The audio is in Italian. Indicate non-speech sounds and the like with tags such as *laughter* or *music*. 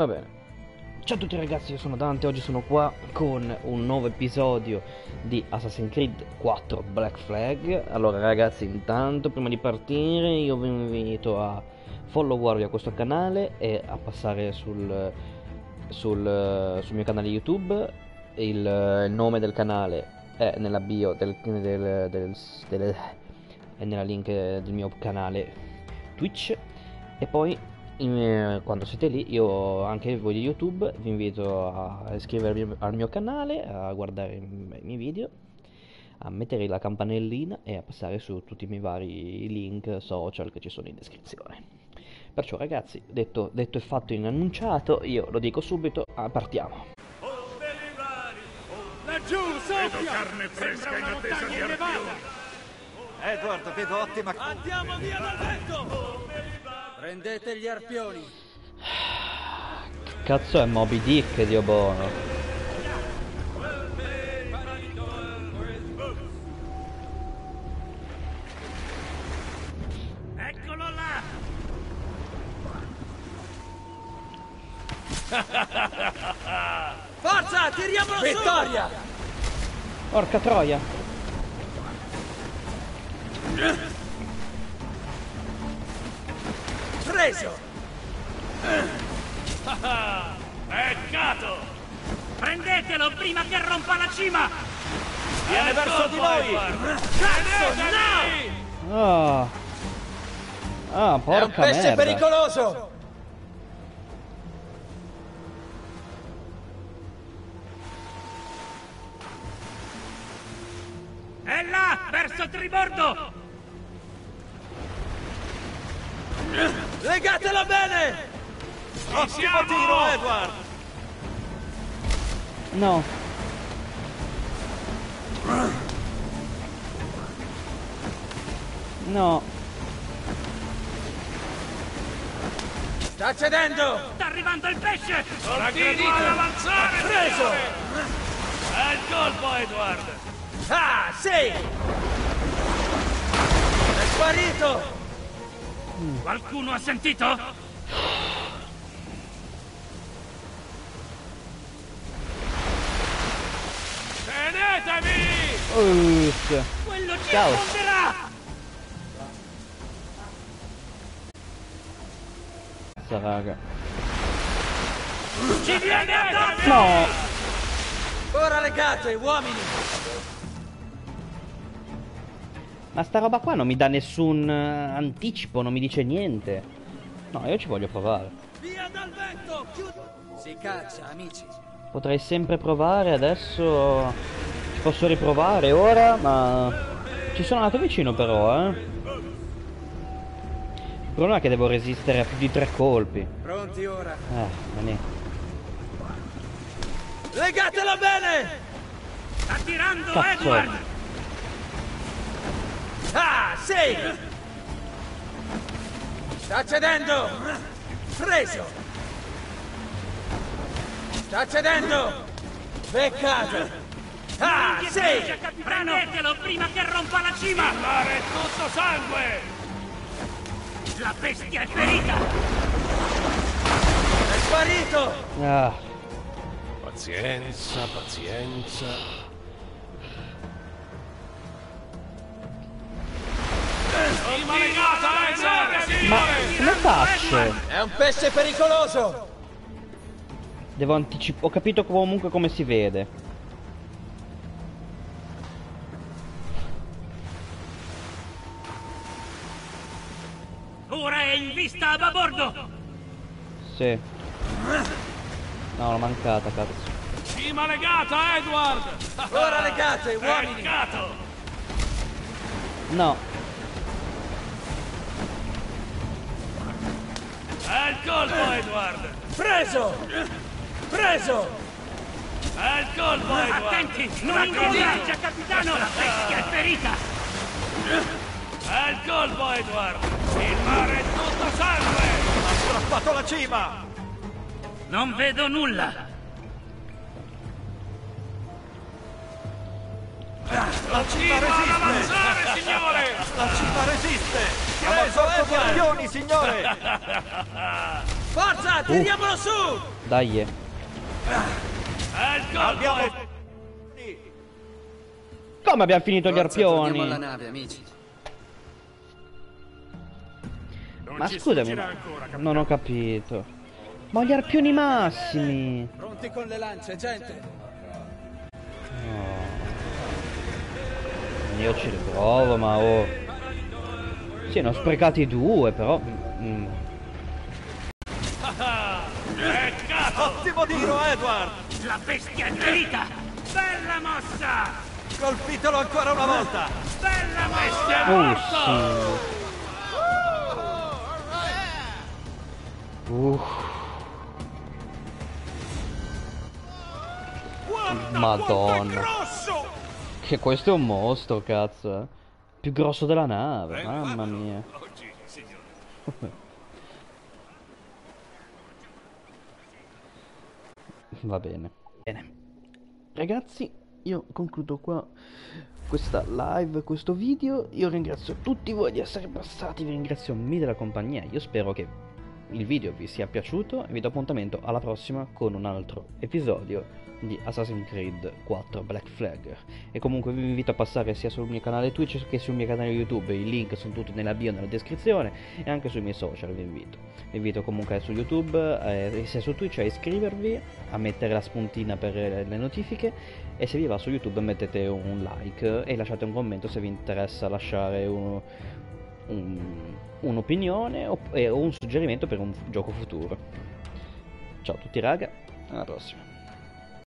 Va bene. Ciao a tutti ragazzi, io sono Dante, oggi sono qua con un nuovo episodio di Assassin's Creed 4 Black Flag. Allora ragazzi, intanto prima di partire io vi invito a followarvi a questo canale e a passare sul, sul, sul mio canale YouTube. Il, il, nome del canale è nella bio del, del, del, del è nella link del mio canale Twitch e poi quando siete lì, io anche voi di YouTube vi invito a iscrivervi al mio canale, a guardare i miei video, a mettere la campanellina e a passare su tutti i miei vari link social che ci sono in descrizione. Perciò ragazzi, detto, detto e fatto in annunciato, io lo dico subito, ah, partiamo. Laggiù, soffia! carne fresca in attesa di! Edward, vedo ottima... Andiamo via dal vento! Prendete gli arpioni. Che cazzo è Moby Dick, Dio buono? Eccolo là! *laughs* Forza, tiriamolo Vittoria! su! Porca troia! *laughs* Preso! *laughs* Peccato! Prendetelo prima che rompa la cima! Viene verso di noi! Cazzo, no! Ah, ah È un porca pesce merda! pericoloso! È là, verso il tribordo! Legatelo bene! Ottimo siamo! tiro, Edward! No, no, Sta cedendo! Sta arrivando il pesce! Continua ad avanzare! Preso! È il colpo, Edward! Ah, sì! È sparito! Qualcuno ha sentito? Tenetevi! Uff. Quello ci Ciao. Cazzo, raga. Ci viene! No! Ora legate, uomini! Ma sta roba qua non mi dà nessun eh, anticipo, non mi dice niente. No, io ci voglio provare. Via dal vento! Si caccia, amici! Potrei sempre provare, adesso ci posso riprovare ora, ma ci sono andato vicino però, eh. Il problema è che devo resistere a più di tre colpi. Pronti ora? Eh, niente. Legatelo bene! Sta tirando, Cazzo. Edward! Ah, sì! Sta cedendo! Preso! Sta cedendo! Beccato! Ah, sì! Prendetelo prima che rompa la cima! Il mare è tutto sangue! La bestia è ferita! È sparito! Ah, Pazienza, pazienza. Ma come faccio? È un pesce pericoloso! Devo anticipare. Ho capito comunque come si vede. Ora è in vista a babordo! Sì. No, l'ho mancata, cazzo. Cima legata, Edward! Ora legate, uomini! Peccato! No. È il colpo, Edward! Preso! Preso! È il colpo, Edward! Attenti! Non incoraggia, capitano! La bestia è ferita! È il colpo, Edward! Il mare è tutto sangue! Ha strappato la cima! Non vedo nulla! La cima resiste! avanzare, signore! Arpioni, signore! Forza, tiriamolo su! Dai. Al colpo! Come abbiamo finito gli torniamo alla arpioni? nave, amici. Ma scusami, non ho capito. Ma gli arpioni massimi! Pronti con le lance, gente. Io ci riprovo, ma oh. Sì, ne ho sprecati due, però. mm! Ottimo tiro, Edward! La bestia è ferita! Bella mossa! Colpitelo ancora una volta! Bella è Oh sì. Uff, Guarda Madonna. che questo è un mostro, cazzo. Più grosso della nave, mamma mia. *laughs* Va bene. Bene. Ragazzi, io concludo qua questa live, questo video. Io ringrazio tutti voi di essere passati, vi ringrazio mille della compagnia. Io spero che il video vi sia piaciuto e vi do appuntamento alla prossima con un altro episodio di Assassin's Creed 4 Black Flag. E comunque vi invito a passare sia sul mio canale Twitch che sul mio canale YouTube. I link sono tutti nella bio, nella descrizione e anche sui miei social vi invito. Vi invito comunque su YouTube eh, sia su Twitch a iscrivervi, a mettere la spuntina per le notifiche e se vi va su YouTube mettete un like e lasciate un commento se vi interessa lasciare un- un- un'opinione o, e- o un suggerimento per un gioco futuro. Ciao a tutti raga, alla prossima.